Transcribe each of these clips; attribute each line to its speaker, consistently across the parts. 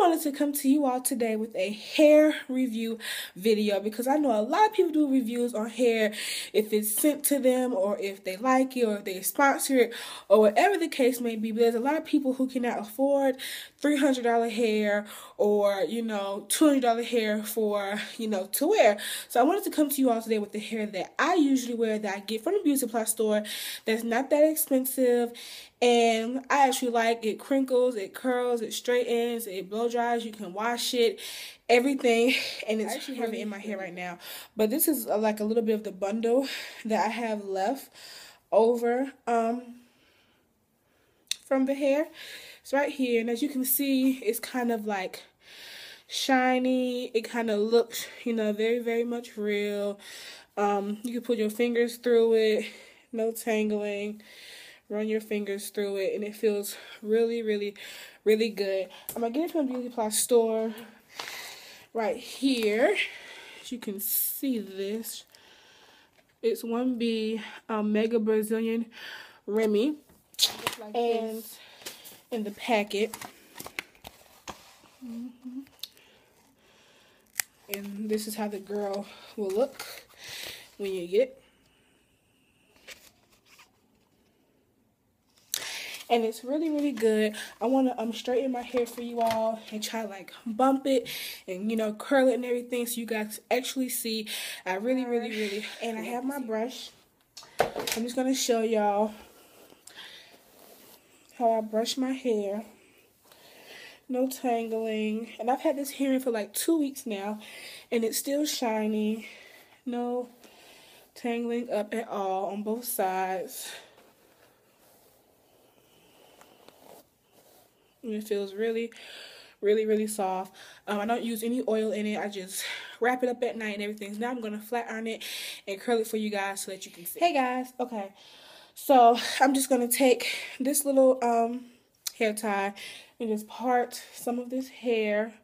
Speaker 1: Wanted to come to you all today with a hair review video because I know a lot of people do reviews on hair if it's sent to them or if they like it or if they sponsor it or whatever the case may be. But there's a lot of people who cannot afford $300 hair or, you know, $200 hair for, you know, to wear. So I wanted to come to you all today with the hair that I usually wear that I get from the beauty supply store that's not that expensive and I actually like it crinkles, it curls, it straightens, it blow dries. You can wash it, everything, and it's have it in my hair right now. But this is a, uh, like a little bit of the bundle that I have left over um from the hair. It's right here, and as you can see, it's kind of like shiny. It kind of looks, you know, very very much real. Um, you can put your fingers through it, no tangling run your fingers through it and it feels really really really good i'm gonna get it from the beauty plus store right here as you can see this it's 1b um, mega brazilian remy like and this. in the packet mm -hmm. and this is how the girl will look when you get it and it's really really good. I want to um straighten my hair for you all and try like bump it and you know curl it and everything so you guys actually see. I really really really and i have my brush. I'm just going to show y'all how i brush my hair. No tangling. And i've had this hair for like two weeks now and it's still shiny. No tangling up at all on both sides it feels really really really soft. Um, I don't use any oil in it. I just wrap it up at night and everything. Now I'm gonna flat iron it and curl it for you guys so that you can see. Hey guys. Okay. So I'm just gonna take this little um, hair tie and just part some of this hair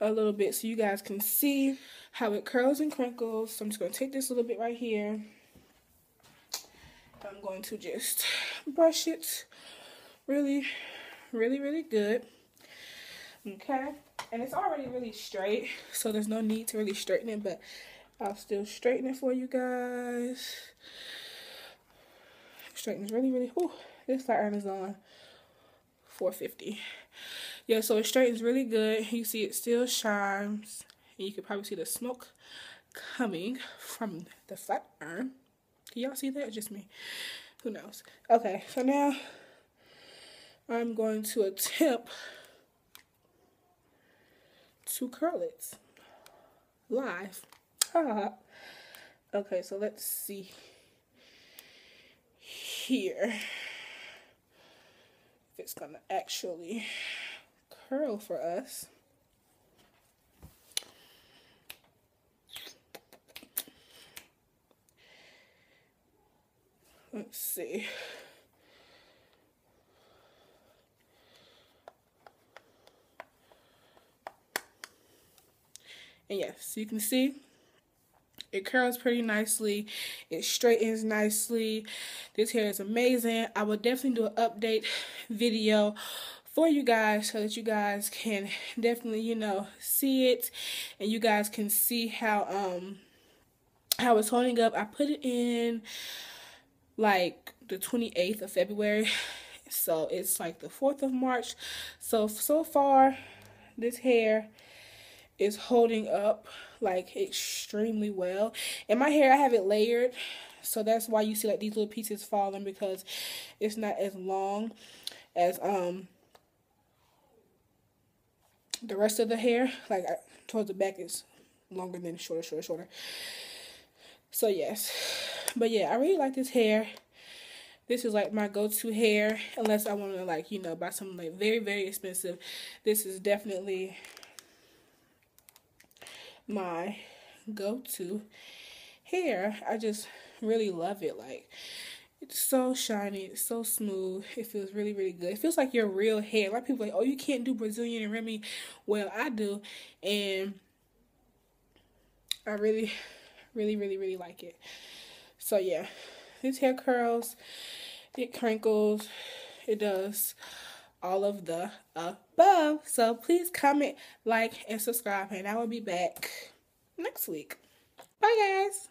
Speaker 1: a little bit so you guys can see how it curls and crinkles. So I'm just gonna take this little bit right here. I'm going to just brush it really really, really good. Okay, and it's already really straight, so there's no need to really straighten it, but I'll still straighten it for you guys. Straightens really, really, whew, this flat iron is on 450. Yeah, so it straightens really good. You see it still shines, and you can probably see the smoke coming from the flat iron. Can y'all see that? Just me. Who knows? Okay, so now I'm going to attempt to curl it live. Ah. okay, so let's see here if it's going to actually curl for us. Let's see. And yes, you can see it curls pretty nicely. It straightens nicely. This hair is amazing. I will definitely do an update video for you guys so that you guys can definitely, you know, see it and you guys can see how um how it's holding up. I put it in like the 28th of February. So it's like the 4th of March. So so far this hair is holding up like extremely well. And my hair, I have it layered. So that's why you see like these little pieces falling because it's not as long as um the rest of the hair. Like towards the back is longer than shorter, shorter, shorter. So yes. But yeah, I really like this hair. This is like my go-to hair unless I want to like, you know, buy something like very, very expensive. This is definitely my go-to hair. I just really love it. Like, it's so shiny. It's so smooth. It feels really, really good. It feels like your real hair. A lot of people like, oh, you can't do Brazilian and Remy. Well, I do. And I really, really, really, really like it. So, yeah. This hair curls. It crinkles. It does all of the above. So please comment, like, and subscribe, and I will be back next week. Bye, guys.